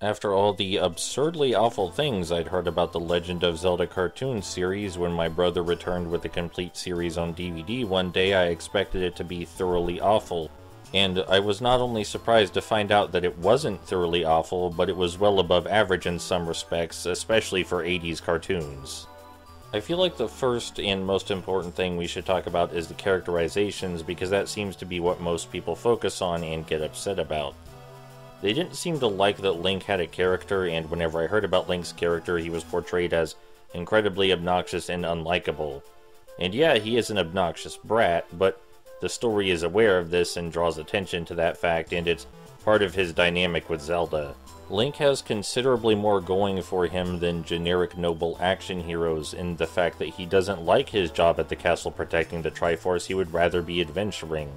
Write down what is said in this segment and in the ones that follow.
After all the absurdly awful things I'd heard about the Legend of Zelda cartoon series when my brother returned with the complete series on DVD one day, I expected it to be thoroughly awful. And I was not only surprised to find out that it wasn't thoroughly awful, but it was well above average in some respects, especially for 80s cartoons. I feel like the first and most important thing we should talk about is the characterizations because that seems to be what most people focus on and get upset about. They didn't seem to like that Link had a character, and whenever I heard about Link's character, he was portrayed as incredibly obnoxious and unlikable. And yeah, he is an obnoxious brat, but the story is aware of this and draws attention to that fact, and it's part of his dynamic with Zelda. Link has considerably more going for him than generic noble action heroes in the fact that he doesn't like his job at the castle protecting the Triforce, he would rather be adventuring.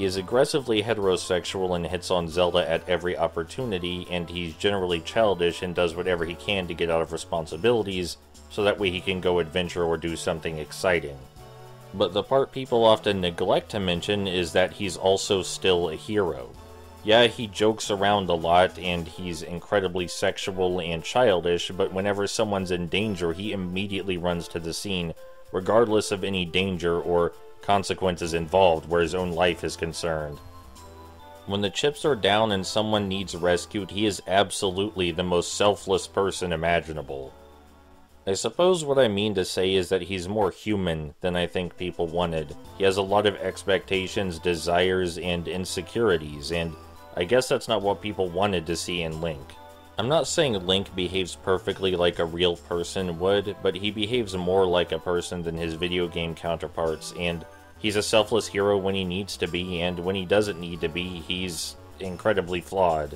He is aggressively heterosexual and hits on Zelda at every opportunity, and he's generally childish and does whatever he can to get out of responsibilities, so that way he can go adventure or do something exciting. But the part people often neglect to mention is that he's also still a hero. Yeah, he jokes around a lot and he's incredibly sexual and childish, but whenever someone's in danger, he immediately runs to the scene, regardless of any danger or consequences involved where his own life is concerned. When the chips are down and someone needs rescued, he is absolutely the most selfless person imaginable. I suppose what I mean to say is that he's more human than I think people wanted. He has a lot of expectations, desires, and insecurities, and I guess that's not what people wanted to see in Link. I'm not saying Link behaves perfectly like a real person would, but he behaves more like a person than his video game counterparts, and he's a selfless hero when he needs to be, and when he doesn't need to be, he's incredibly flawed.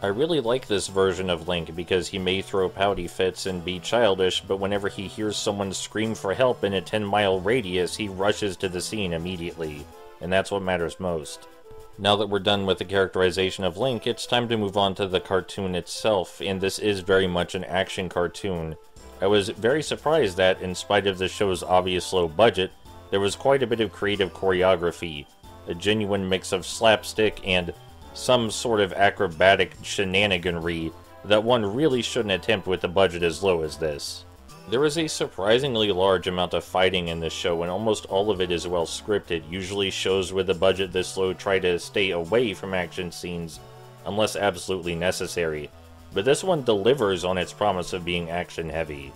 I really like this version of Link because he may throw pouty fits and be childish, but whenever he hears someone scream for help in a 10 mile radius, he rushes to the scene immediately. And that's what matters most. Now that we're done with the characterization of Link, it's time to move on to the cartoon itself, and this is very much an action cartoon. I was very surprised that, in spite of the show's obvious low budget, there was quite a bit of creative choreography, a genuine mix of slapstick and some sort of acrobatic shenaniganry that one really shouldn't attempt with a budget as low as this. There is a surprisingly large amount of fighting in this show, and almost all of it is well scripted. Usually, shows with a budget this low try to stay away from action scenes unless absolutely necessary, but this one delivers on its promise of being action heavy.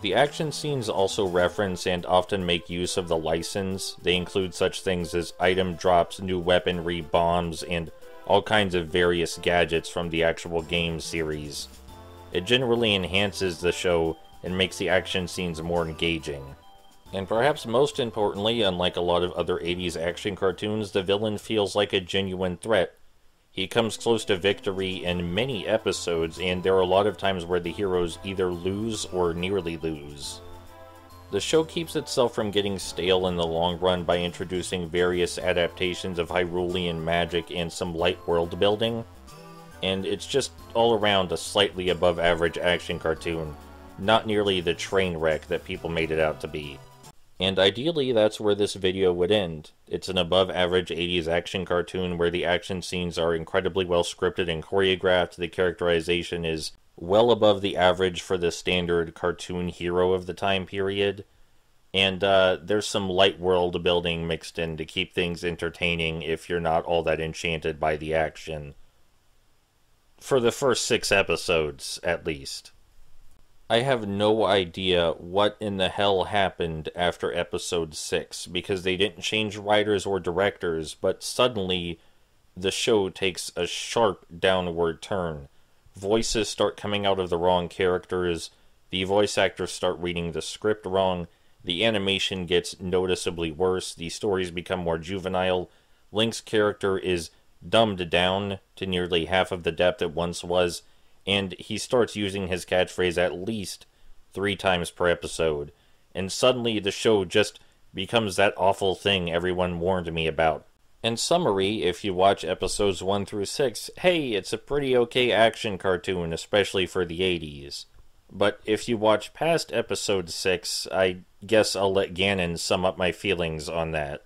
The action scenes also reference and often make use of the license. They include such things as item drops, new weaponry, bombs, and all kinds of various gadgets from the actual game series. It generally enhances the show and makes the action scenes more engaging. And perhaps most importantly, unlike a lot of other 80s action cartoons, the villain feels like a genuine threat. He comes close to victory in many episodes, and there are a lot of times where the heroes either lose or nearly lose. The show keeps itself from getting stale in the long run by introducing various adaptations of Hyrulean magic and some light world building, and it's just all around a slightly above average action cartoon, not nearly the train wreck that people made it out to be. And ideally, that's where this video would end. It's an above average 80s action cartoon where the action scenes are incredibly well scripted and choreographed, the characterization is well above the average for the standard cartoon hero of the time period. And uh, there's some light world building mixed in to keep things entertaining if you're not all that enchanted by the action. For the first six episodes, at least. I have no idea what in the hell happened after episode 6 because they didn't change writers or directors, but suddenly the show takes a sharp downward turn. Voices start coming out of the wrong characters, the voice actors start reading the script wrong, the animation gets noticeably worse, the stories become more juvenile, Link's character is dumbed down to nearly half of the depth it once was, and he starts using his catchphrase at least three times per episode. And suddenly the show just becomes that awful thing everyone warned me about. In summary, if you watch episodes 1 through 6, hey, it's a pretty okay action cartoon, especially for the 80s. But if you watch past episode 6, I guess I'll let Ganon sum up my feelings on that.